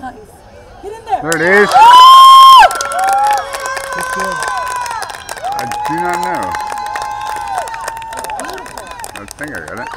Nice. Get in there. There it is. I do not know. I think I got it.